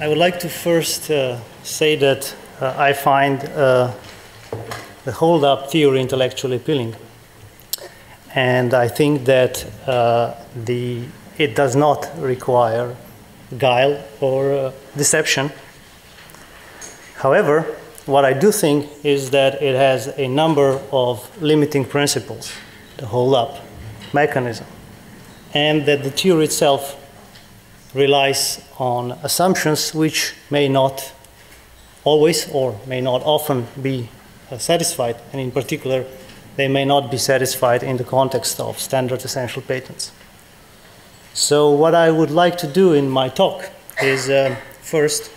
I would like to first uh, say that uh, I find uh, the hold-up theory intellectually appealing. And I think that uh, the, it does not require guile or uh, deception. However, what I do think is that it has a number of limiting principles, the hold-up mechanism, and that the theory itself relies on assumptions which may not always or may not often be uh, satisfied, and in particular, they may not be satisfied in the context of standard essential patents. So, what I would like to do in my talk is uh, first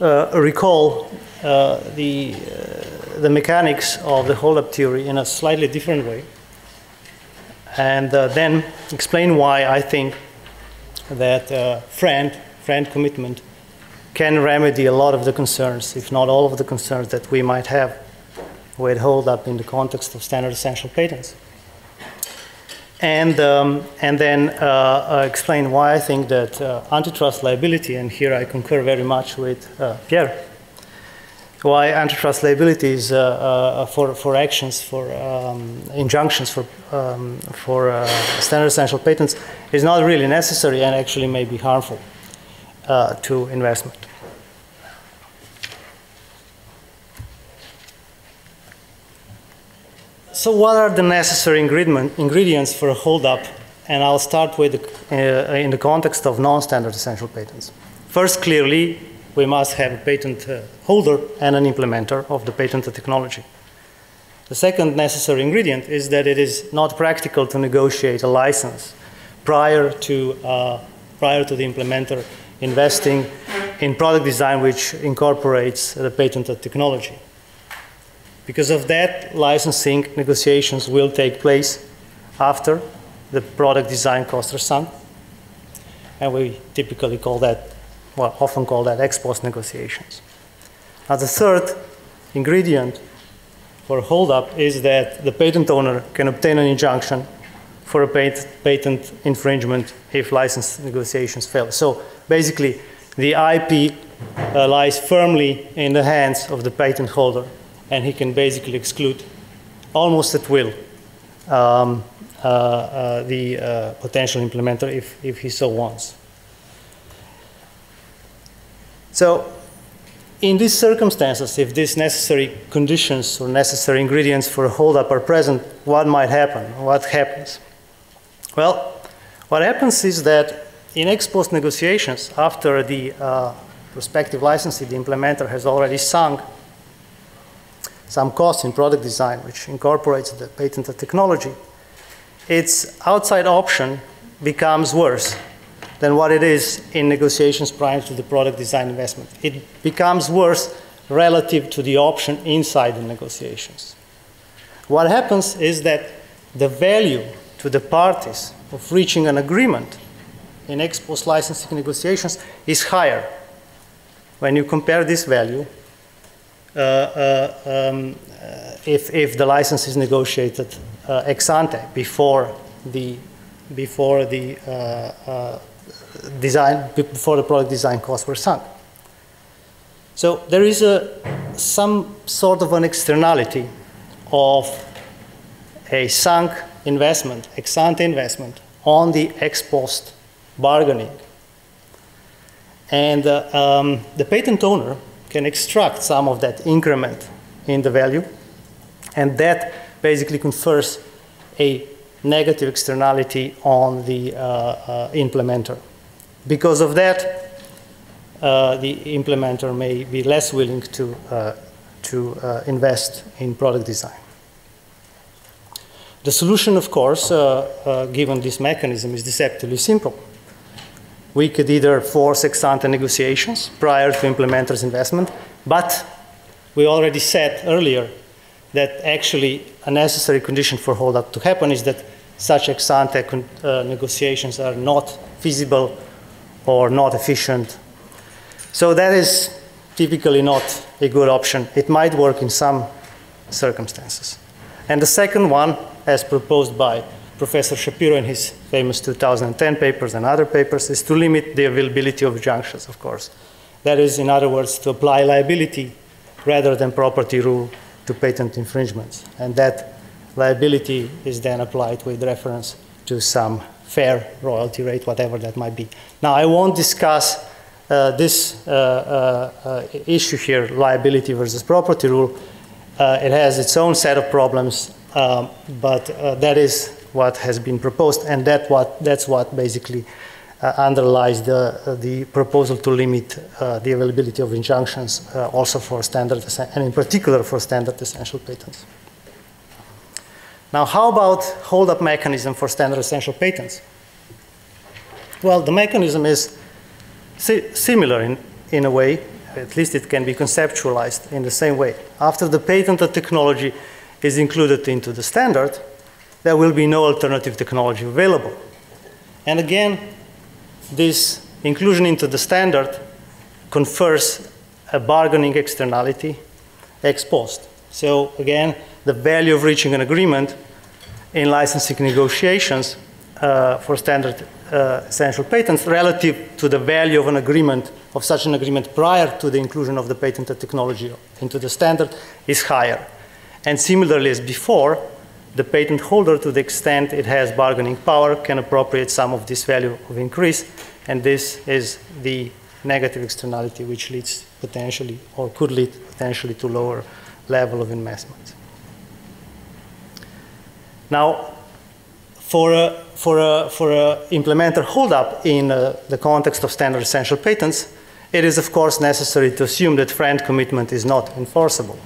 uh, recall uh, the, uh, the mechanics of the hold up theory in a slightly different way, and then explain why I think that uh, FRAND, FRAND commitment can remedy a lot of the concerns, if not all of the concerns that we might have with hold up in the context of standard essential patents. And, um, and then uh, uh, explain why I think that uh, antitrust liability, and here I concur very much with uh, Pierre, why antitrust liability is uh, uh, for, for actions, for um, injunctions, for, um, for uh, standard essential patents is not really necessary and actually may be harmful uh, to investment. So, what are the necessary ingredient, ingredients for a hold-up? And I'll start with uh, in the context of non-standard essential patents. First, clearly, we must have a patent uh, holder and an implementer of the patented technology. The second necessary ingredient is that it is not practical to negotiate a license prior to, uh, prior to the implementer investing in product design which incorporates the patented technology. Because of that, licensing negotiations will take place after the product design costs are sunk. And we typically call that well, often call that ex post negotiations. Now, the third ingredient for holdup is that the patent owner can obtain an injunction for a patent infringement if license negotiations fail. So basically, the IP uh, lies firmly in the hands of the patent holder, and he can basically exclude almost at will um, uh, uh, the uh, potential implementer if, if he so wants. So, in these circumstances, if these necessary conditions or necessary ingredients for a holdup are present, what might happen? What happens? Well, what happens is that in ex post negotiations, after the uh, prospective licensee, the implementer, has already sunk some costs in product design, which incorporates the patented technology, its outside option becomes worse than what it is in negotiations prior to the product design investment. It becomes worse relative to the option inside the negotiations. What happens is that the value to the parties of reaching an agreement in ex post licensing negotiations is higher when you compare this value uh, uh, um, uh, if, if the license is negotiated uh, ex ante before the, before the uh, uh, design, before the product design costs were sunk. So there is a, some sort of an externality of a sunk investment, ex ante investment, on the ex post bargaining. And uh, um, the patent owner can extract some of that increment in the value, and that basically confers a negative externality on the uh, uh, implementer. Because of that, uh, the implementer may be less willing to, uh, to uh, invest in product design. The solution, of course, uh, uh, given this mechanism, is deceptively simple. We could either force ex ante negotiations prior to implementer's investment, but we already said earlier that actually a necessary condition for hold up to happen is that such ex ante uh, negotiations are not feasible or not efficient. So that is typically not a good option. It might work in some circumstances. And the second one, as proposed by Professor Shapiro in his famous 2010 papers and other papers is to limit the availability of injunctions, of course. That is, in other words, to apply liability rather than property rule to patent infringements. And that liability is then applied with reference to some fair royalty rate, whatever that might be. Now, I won't discuss uh, this uh, uh, uh issue here, liability versus property rule. Uh, it has its own set of problems, um, but uh, that is what has been proposed, and that what, that's what basically underlies the, the proposal to limit the availability of injunctions also for standard, and in particular for standard essential patents. Now, how about hold-up mechanism for standard essential patents? Well, the mechanism is si similar in, in a way, at least it can be conceptualized in the same way. After the patented technology is included into the standard, there will be no alternative technology available. And again, this inclusion into the standard confers a bargaining externality ex post. So again, the value of reaching an agreement in licensing negotiations uh, for standard uh, essential patents relative to the value of an agreement, of such an agreement prior to the inclusion of the patented technology into the standard is higher. And similarly as before, the patent holder, to the extent it has bargaining power, can appropriate some of this value of increase, and this is the negative externality which leads potentially, or could lead potentially to lower level of investment. Now, for a, for a, for a implementer holdup in uh, the context of standard essential patents, it is of course necessary to assume that FRAND commitment is not enforceable.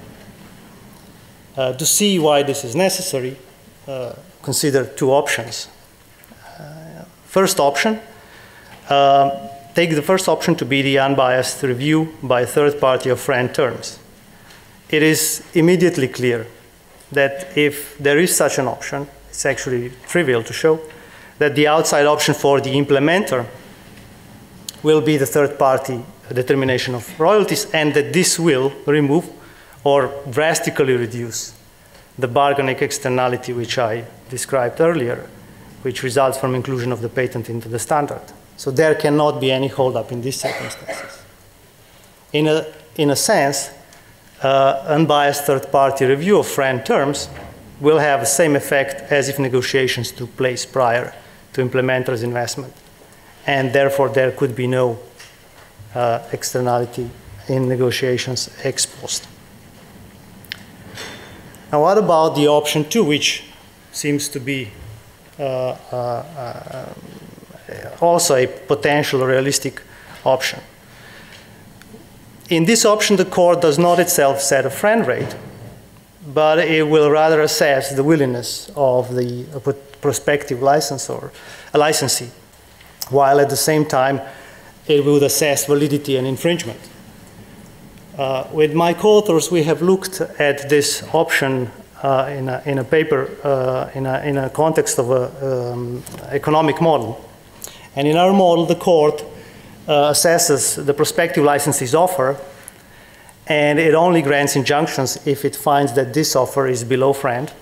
Uh, to see why this is necessary, uh, consider two options. Uh, first option, um, take the first option to be the unbiased review by a third party of FRAND terms. It is immediately clear that if there is such an option, it's actually trivial to show, that the outside option for the implementer will be the third party determination of royalties and that this will remove or drastically reduce the bargaining externality which I described earlier, which results from inclusion of the patent into the standard. So there cannot be any holdup in these circumstances. In a, in a sense, uh, unbiased third-party review of FRAND terms will have the same effect as if negotiations took place prior to implementer's investment. And therefore, there could be no uh, externality in negotiations ex post. Now, what about the option two, which seems to be uh, uh, uh also a potential realistic option? In this option, the court does not itself set a FRAND rate, but it will rather assess the willingness of the prospective licensor, a licensee, while at the same time it would assess validity and infringement. Uh, with my co-authors, we have looked at this option uh, in, a, in, a, paper uh, in, a, in, a, context of an um, economic model. And in our model, the court uh, assesses the prospective licensee's offer, and it only grants injunctions if it finds that this offer is below FRAND,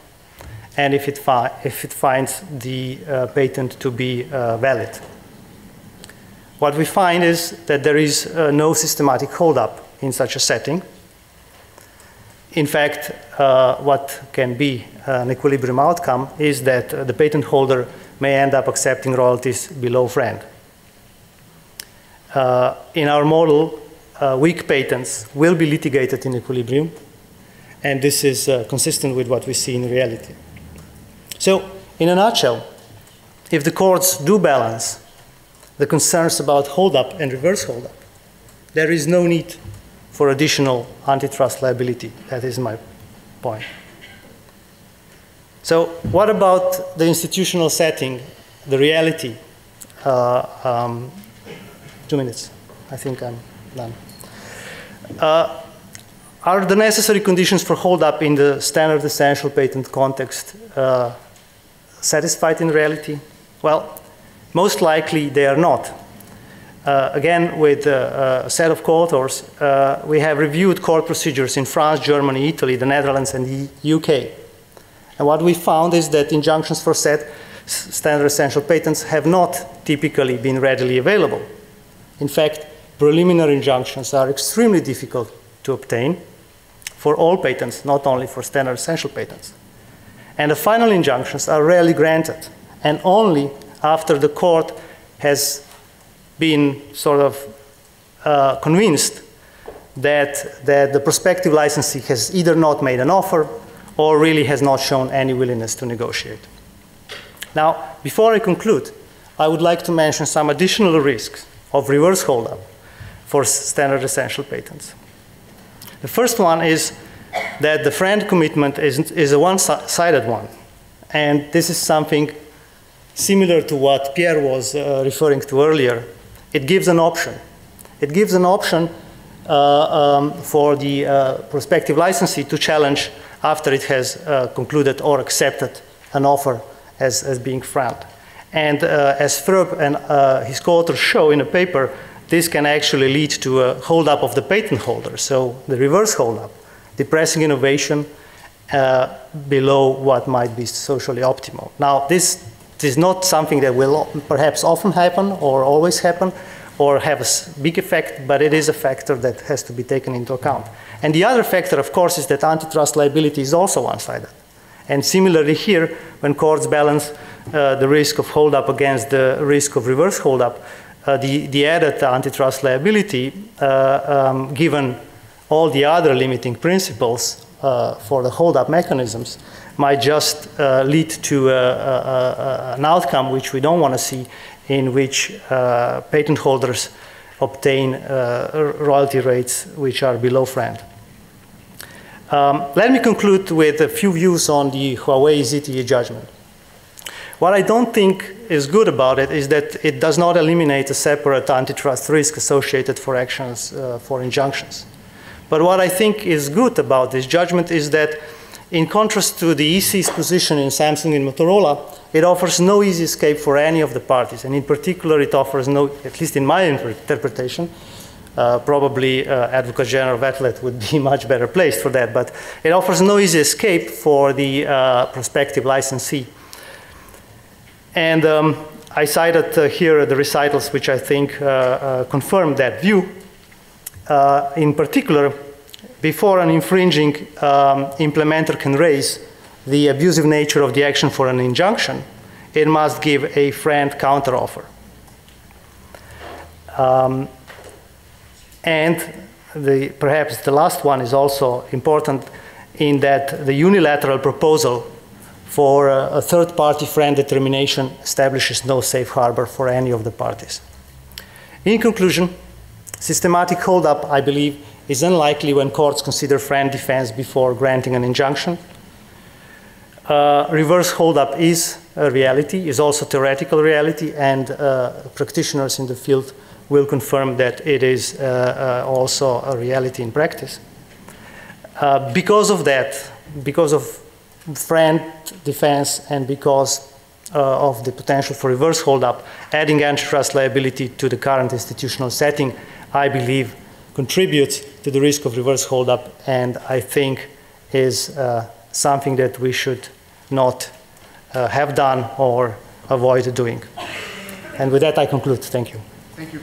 and if it, if it finds the uh, patent to be uh, valid. What we find is that there is uh, no systematic holdup in such a setting. In fact, uh, what can be an equilibrium outcome is that the patent holder may end up accepting royalties below FRAND. Uh, in our model, uh, weak patents will be litigated in equilibrium, and this is uh, consistent with what we see in reality. So, in a nutshell, if the courts do balance the concerns about hold-up and reverse hold-up, there is no need for additional antitrust liability. That is my point. So, what about the institutional setting, the reality? Uh, um, two minutes. I think I'm done. Uh, are the necessary conditions for hold-up in the standard essential patent context uh, satisfied in reality? Well, most likely they are not. Uh, again, with uh, a set of co-authors, uh, we have reviewed court procedures in France, Germany, Italy, the Netherlands, and the UK. And what we found is that injunctions for, set, standard essential patents have not typically been readily available. In fact, preliminary injunctions are extremely difficult to obtain for all patents, not only for standard essential patents. And the final injunctions are rarely granted, and only after the court has been sort of uh, convinced that, that the prospective licensee has either not made an offer or really has not shown any willingness to negotiate. Now, before I conclude, I would like to mention some additional risks of reverse holdup for standard essential patents. The first one is that the FRAND commitment is, is a one-sided one. And this is something similar to what Pierre was uh, referring to earlier. It gives an option. It gives an option uh, um, for the uh, prospective licensee to challenge after it has uh, concluded or accepted an offer as, as being FRAND. And uh, as Froeb and uh, his co-authors show in a paper, this can actually lead to a holdup of the patent holder, so the reverse holdup, depressing innovation uh, below what might be socially optimal. Now, this is not something that will perhaps often happen or always happen or have a big effect, but it is a factor that has to be taken into account. And the other factor, of course, is that antitrust liability is also one-sided. And similarly here, when courts balance the risk of holdup against the risk of reverse holdup, uh, the, the added antitrust liability, uh, um, given all the other limiting principles uh, for the holdup mechanisms, might just uh, lead to an outcome which we don't want to see, in which uh, patent holders obtain royalty rates which are below FRAND. Um, let me conclude with a few views on the Huawei ZTE judgment. What I don't think is good about it is that it does not eliminate a separate antitrust risk associated for actions uh, for injunctions. But what I think is good about this judgment is that in contrast to the EC's position in Samsung and Motorola, it offers no easy escape for any of the parties. And in particular, it offers no, at least in my interpretation, uh, probably uh, Advocate General Wathelet would be much better placed for that, but it offers no easy escape for the uh, prospective licensee. And um, I cited uh, here the recitals which I think uh, uh, confirm that view. In particular, before an infringing um, implementer can raise the abusive nature of the action for an injunction, it must give a FRAND counteroffer. Um, and the, perhaps the last one is also important in that the unilateral proposal for a, a third party FRAND determination establishes no safe harbor for any of the parties. In conclusion, systematic holdup, I believe, is unlikely when courts consider FRAND defense before granting an injunction. Uh, reverse holdup is a reality, is also theoretical reality, and uh, practitioners in the field will confirm that it is uh, uh also a reality in practice. Uh, because of that, because of FRAND defense and because uh, of the potential for reverse holdup, adding antitrust liability to the current institutional setting, I believe, contributes to the risk of reverse holdup, and I think is uh, something that we should not uh, have done or avoid doing. And with that, I conclude. Thank you. Thank you.